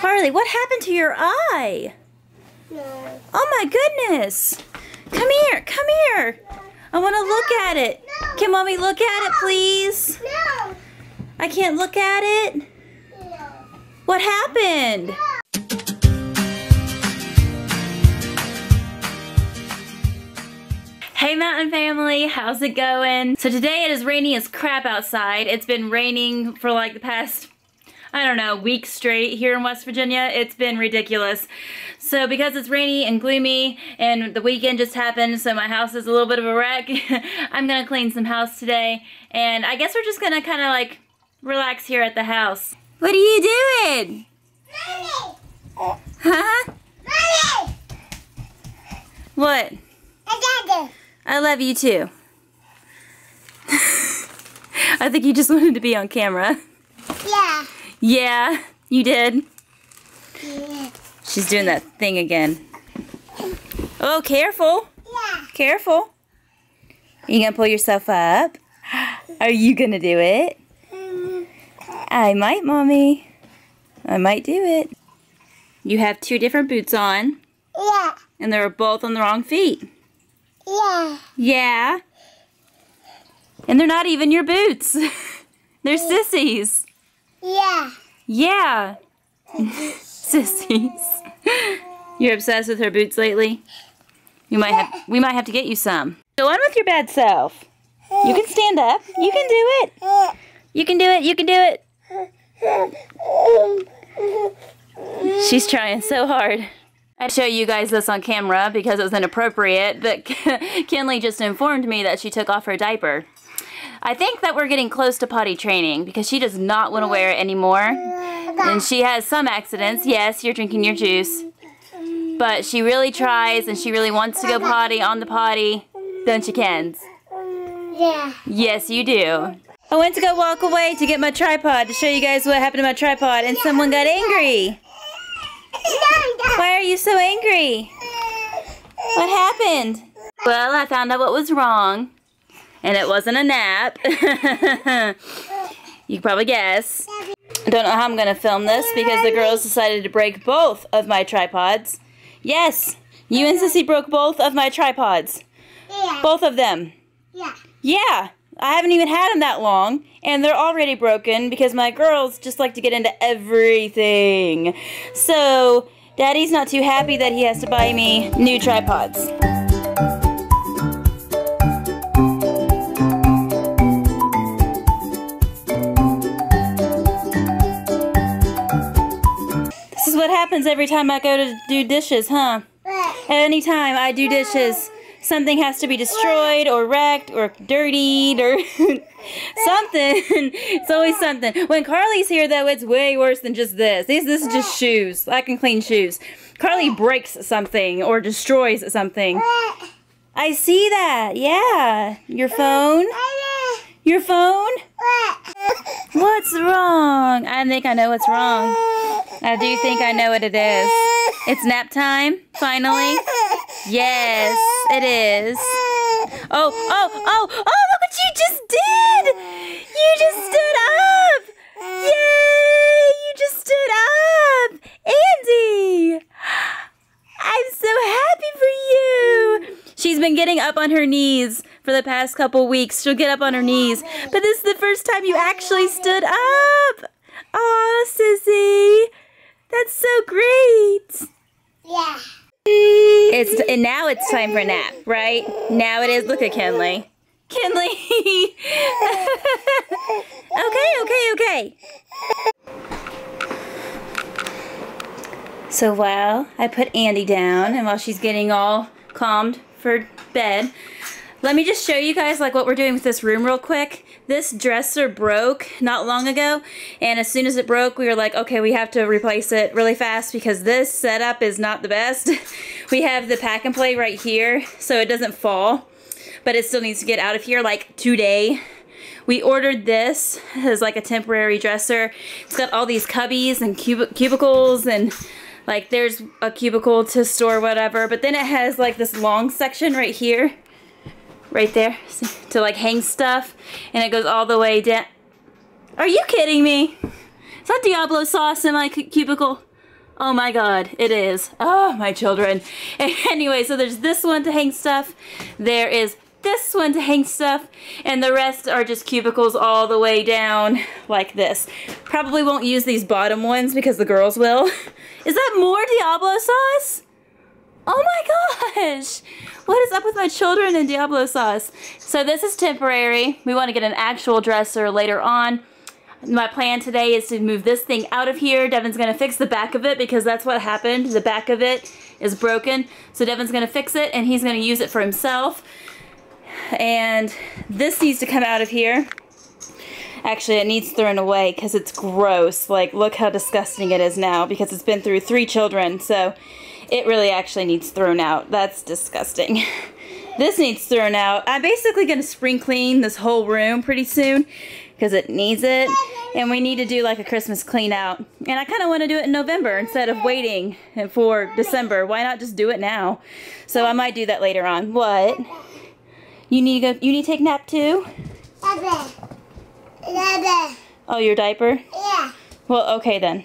Karlie, what happened to your eye? No. Oh my goodness. Come here, come here. I want to look at it. Can mommy look at it, please? No. I can't look at it. No. What happened? Hey Mountain Family, how's it going? So today it is rainy as crap outside. It's been raining for like the past, I don't know, week straight here in West Virginia. It's been ridiculous. So because it's rainy and gloomy and the weekend just happened so my house is a little bit of a wreck, I'm gonna clean some house today. And I guess we're just gonna kind of like relax here at the house. What are you doing? Mommy. Huh? Mommy. What? I got it. I love you too. I think you just wanted to be on camera. Yeah. Yeah, you did. Yeah. She's doing that thing again. Oh, careful. Yeah. Careful. You gonna pull yourself up? Are you gonna do it? Mm, I might, Mommy. I might do it. You have two different boots on, Yeah. and they're both on the wrong feet. Yeah. Yeah. And they're not even your boots. they're sissies. Yeah. Yeah. Sissies. You're obsessed with her boots lately? You might have we might have to get you some. Go on with your bad self. You can stand up. You can do it. You can do it. You can do it. She's trying so hard. I'd show you guys this on camera because it was inappropriate, but Kinley just informed me that she took off her diaper. I think that we're getting close to potty training because she does not want to wear it anymore. And she has some accidents. Yes, you're drinking your juice. But she really tries and she really wants to go potty on the potty. Don't you, Kens? Yeah. Yes, you do. I went to go walk away to get my tripod to show you guys what happened to my tripod and someone got angry. Why are you so angry? What happened? Well, I found out what was wrong. And it wasn't a nap. you can probably guess. I don't know how I'm going to film this because the girls decided to break both of my tripods. Yes, you and Sissy broke both of my tripods. Yeah. Both of them. Yeah. Yeah, I haven't even had them that long, and they're already broken because my girls just like to get into everything. So, Daddy's not too happy that he has to buy me new tripods. Happens every time I go to do dishes, huh? Anytime I do dishes, something has to be destroyed or wrecked or dirtied or something. it's always something. When Karlie's here, though, it's way worse than just this. This, this is just shoes. I can clean shoes. Karlie breaks something or destroys something. I see that. Yeah. Your phone? Your phone? What's wrong? I think I know what's wrong. I do think I know what it is. It's nap time, finally. Yes, it is. Oh, oh, oh, oh, look what you just did! You just stood up! Yay! You just stood up! Andi! I'm so happy for you! She's been getting up on her knees for the past couple weeks. She'll get up on her knees. But this is the first time you actually stood up! Oh, sissy! That's so great! Yeah. It's and now it's time for a nap, right? Now it is. Look at Kinley. Kinley. okay, okay, okay. So while I put Andi down and while she's getting all calmed for bed, let me just show you guys like what we're doing with this room real quick. This dresser broke not long ago and as soon as it broke we were like okay we have to replace it really fast because this setup is not the best. we have the pack and play right here so it doesn't fall but it still needs to get out of here like today. We ordered this as like a temporary dresser. It's got all these cubbies and cub cubicles and like there's a cubicle to store whatever but then it has like this long section right here right there to like hang stuff and it goes all the way down. Are you kidding me? Is that Diablo sauce in my cubicle? Oh my god, it is. Oh, my children. Anyway, so there's this one to hang stuff. There is this one to hang stuff. And the rest are just cubicles all the way down like this. Probably won't use these bottom ones because the girls will. Is that more Diablo sauce? Oh my gosh! What is up with my children and Diablo sauce? So this is temporary. We want to get an actual dresser later on. My plan today is to move this thing out of here. Devin's going to fix the back of it because that's what happened. The back of it is broken. So Devin's going to fix it and he's going to use it for himself. And this needs to come out of here. Actually, it needs thrown away because it's gross. Like, look how disgusting it is now because it's been through three children. So it really actually needs thrown out. That's disgusting. this needs thrown out. I'm basically going to spring clean this whole room pretty soon because it needs it. And we need to do like a Christmas clean out. And I kind of want to do it in November instead of waiting for December. Why not just do it now? So I might do that later on. What? You need to go, you need to take a nap too? Oh, your diaper? Yeah. Well, okay then.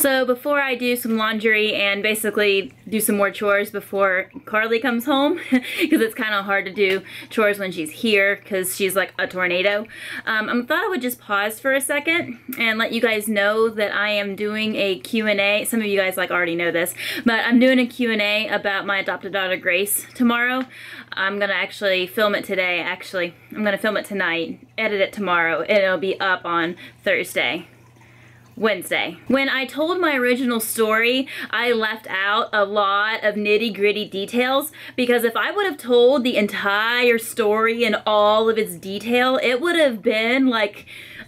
So before I do some laundry and basically do some more chores before Karlie comes home, because it's kind of hard to do chores when she's here because she's like a tornado, um, I thought I would just pause for a second and let you guys know that I am doing a Q&A. Some of you guys like already know this, but I'm doing a Q&A about my adopted daughter Grace tomorrow. I'm going to actually film it today, actually. I'm going to film it tonight, edit it tomorrow, and it'll be up on Thursday. Wednesday. When I told my original story, I left out a lot of nitty gritty details because if I would have told the entire story in all of its detail, it would have been like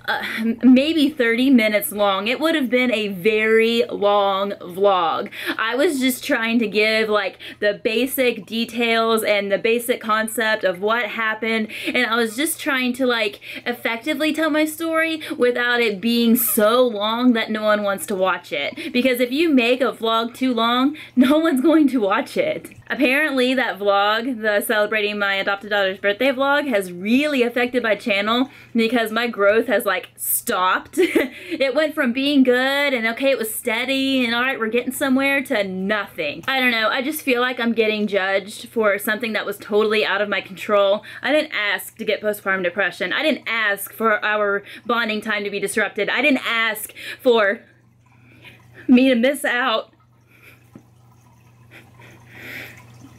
uh, maybe 30 minutes long. It would have been a very long vlog. I was just trying to give like the basic details and the basic concept of what happened and I was just trying to like effectively tell my story without it being so long that no one wants to watch it. Because if you make a vlog too long, no one's going to watch it. Apparently that vlog, the celebrating my adopted daughter's birthday vlog, has really affected my channel because my growth has like stopped. it went from being good and okay, it was steady and all right, we're getting somewhere to nothing. I don't know. I just feel like I'm getting judged for something that was totally out of my control. I didn't ask to get postpartum depression. I didn't ask for our bonding time to be disrupted. I didn't ask for me to miss out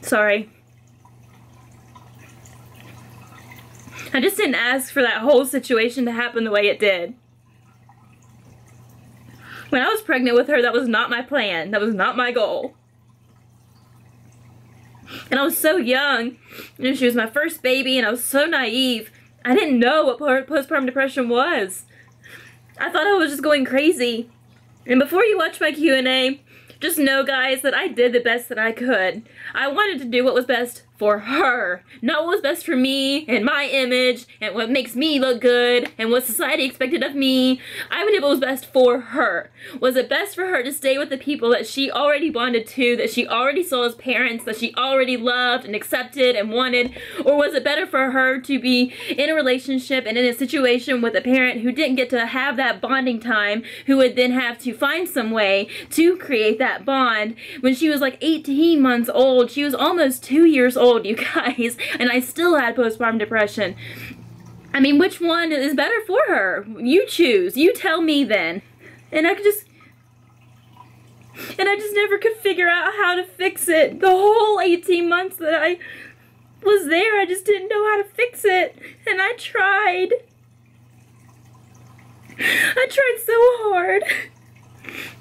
Sorry. I just didn't ask for that whole situation to happen the way it did. When I was pregnant with her, that was not my plan. That was not my goal. And I was so young. You know, she was my first baby and I was so naive. I didn't know what postpartum depression was. I thought I was just going crazy. And before you watch my Q&A, just know, guys, that I did the best that I could. I wanted to do what was best for her, not what was best for me and my image and what makes me look good and what society expected of me. I would did what was best for her. Was it best for her to stay with the people that she already bonded to, that she already saw as parents, that she already loved and accepted and wanted? Or was it better for her to be in a relationship and in a situation with a parent who didn't get to have that bonding time, who would then have to find some way to create that bond? When she was like 18 months old, she was almost two years old old, you guys, and I still had postpartum depression. I mean, which one is better for her? You choose. You tell me then. And I could just... And I just never could figure out how to fix it. The whole 18 months that I was there, I just didn't know how to fix it. And I tried. I tried so hard.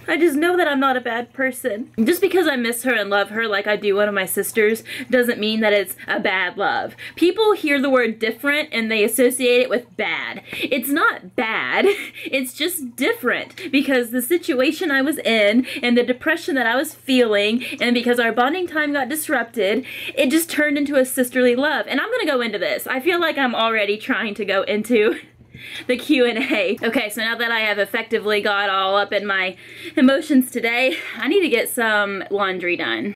I just know that I'm not a bad person. Just because I miss her and love her like I do one of my sisters doesn't mean that it's a bad love. People hear the word different and they associate it with bad. It's not bad, it's just different because the situation I was in and the depression that I was feeling and because our bonding time got disrupted, it just turned into a sisterly love. And I'm gonna go into this. I feel like I'm already trying to go into the Q&A. Okay, so now that I have effectively got all up in my emotions today, I need to get some laundry done.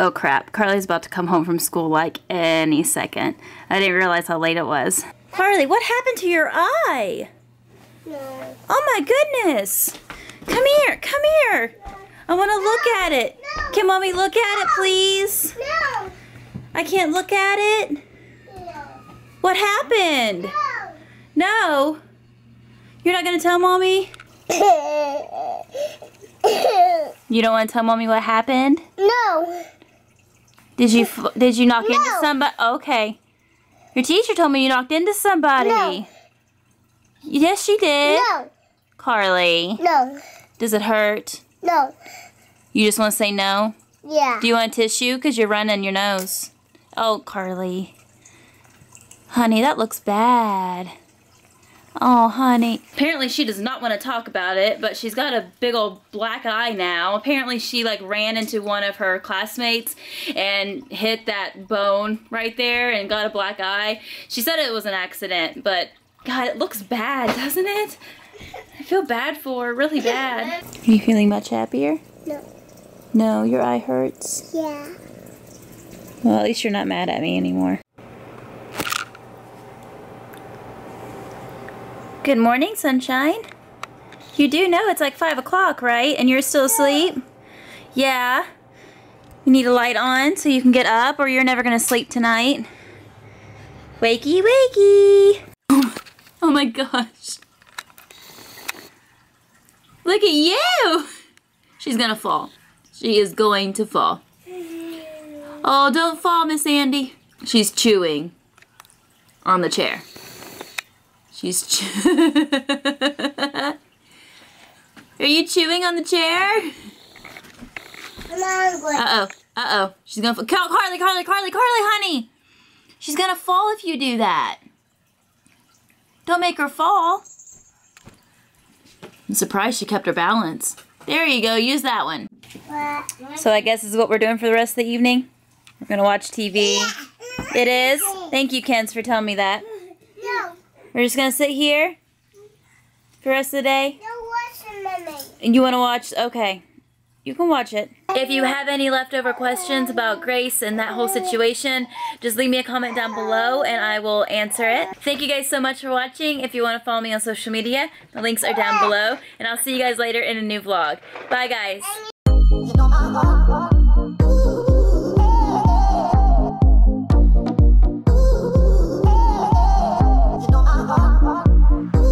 Oh crap, Karlie's about to come home from school like any second. I didn't realize how late it was. Karlie, what happened to your eye? No. Oh my goodness. Come here, come here. I want to look at it. Can mommy look at it, please? No. I can't look at it. No. What happened? No. You're not going to tell mommy? You don't want to tell mommy what happened? no. Did you did you knock into No. somebody? Okay. Your teacher told me you knocked into somebody. No. Yes, she did. No. Karlie, No. does it hurt? No. You just want to say no? Yeah. Do you want a tissue? Because you're running your nose. Oh, Karlie. Honey, that looks bad. Oh, honey. Apparently, she does not want to talk about it, but she's got a big old black eye now. Apparently, she like ran into one of her classmates and hit that bone right there and got a black eye. She said it was an accident, but God, it looks bad, doesn't it? I feel bad for her, really bad. Are you feeling much happier? No. No, your eye hurts. Yeah. Well, at least you're not mad at me anymore. Good morning, sunshine. You do know it's like 5 o'clock, right? And you're still asleep? Yeah. You need a light on so you can get up, or you're never going to sleep tonight. Wakey, wakey. Oh my gosh. Look at you. She's going to fall. She is going to fall. Oh, don't fall, Miss Andi. She's chewing on the chair. She's Are you chewing on the chair? Uh-oh. Uh-oh. She's gonna fall. Karlie, Karlie, Karlie, Karlie, honey. She's gonna fall if you do that. Don't make her fall. I'm surprised she kept her balance. There you go. Use that one. So I guess this is what we're doing for the rest of the evening. We're gonna watch TV. It is. Thank you, Kens, for telling me that. No. We're just gonna sit here for the rest of the day. No watermelon. And you wanna watch? Okay. You can watch it. If you have any leftover questions about Grace and that whole situation, just leave me a comment down below and I will answer it. Thank you guys so much for watching. If you want to follow me on social media, the links are down below. And I'll see you guys later in a new vlog. Bye, guys. You know,